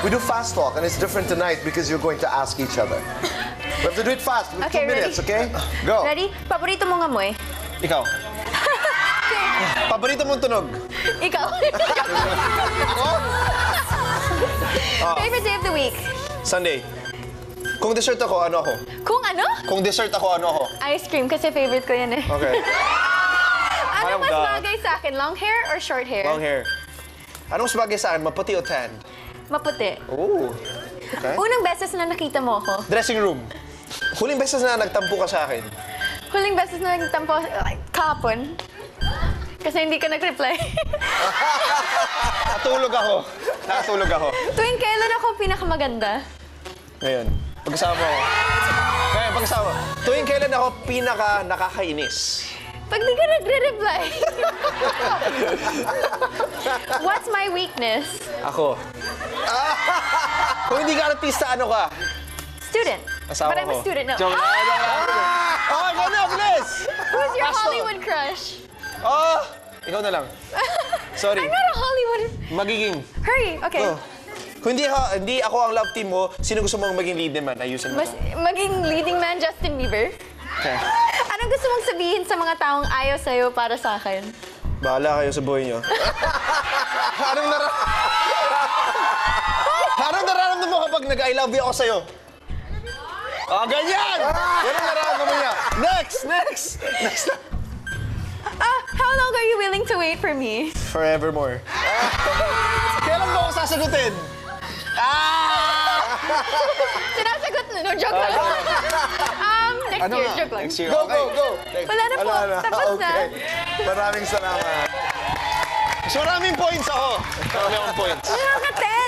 We do fast talk, and it's different tonight because you're going to ask each other. We have to do it fast. We have Okay, two minutes, ready? okay? Go. Ready? Paborito mong amoy? Ikaw. Paborito mong tunog? Ikaw. Favorite day of the week? Sunday. Kung dessert ako, ano ako? Kung ano? Kung dessert ako, ano ako? Ice cream, kasi favorite ko yan eh. Okay. Ano mas bagay sa akin? Long hair or short hair? Long hair. Anong mas bagay sa akin? Maputi o tan? Maputi. Oh. Okay. Unang beses na nakita mo ako, Dressing room. Huling beses na nagtampo ka sa akin. huling beses na nagtampo, like, kahapon. Kasi hindi ka nag-reply. Natulog ako. Nakatulog ako. Tuwing kailan ako pinakamaganda? Ngayon. Pagkasama ko. Ngayon, pagkasama. Tuwing kailan ako pinaka nakakainis? Pag di ka nagre-reply. What's my weakness? Ako. Kung hindi ka artista, ano ka? Student. Asawa But I'm a ko. student now. Joke. Ah! Oh, ikaw na, bilis! Who's your Pasok. Hollywood crush? Oh! Ikaw na lang. Sorry. I'm not a Hollywood... Magiging. Hurry! Okay. Oh. Kung hindi, ako, hindi ako ang love team mo, sino gusto mong maging lead naman? Ayusin mo. Mas, maging leading man Justin Bieber? Okay. Anong gusto mong sabihin sa mga taong ayaw sa'yo para sa akin? Bahala kayo sa buhay niyo. Anong nara... Anong nararamdaman mo kapag nag-I love you ako sa'yo? Oh, ganyan! Yan ang nararamdaman niya. Next! Next! Next na. Ah, how long are you willing to wait for me? Forevermore. Kailan mo ako sasagutin? Ah! Sinasagot na. No, joke lang. um, next Ano year. nga? Joke lang. Next year. Go, okay. go, go. Wala na po. Tapos na. okay. Maraming salamat. So, maraming points ako. Marami akong points. Nakaka